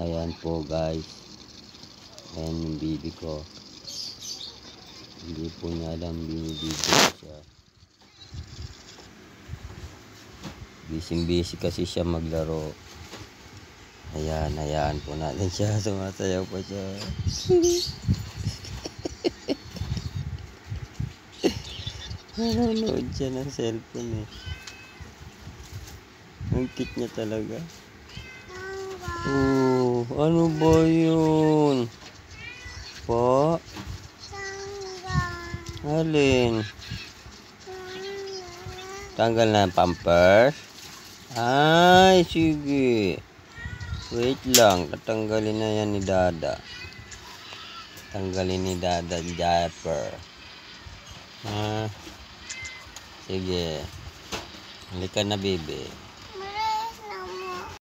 Ayan po guys. Ayan yung bibi ko. Hindi po niya alam binibidyo siya. Busy busy kasi siya maglaro. Ayan, ayan po natin siya. Sumasayaw pa siya. Nanonood siya ng cellphone eh. Ang cute niya talaga. Oh, ano ba yun? Po? Alin? Tanggal na ang pampers? Ay, sige. Wait lang, tatanggalin na yan ni Dada. Tanggalin ni Dada diaper. Ha? Sige. Halika na, baby.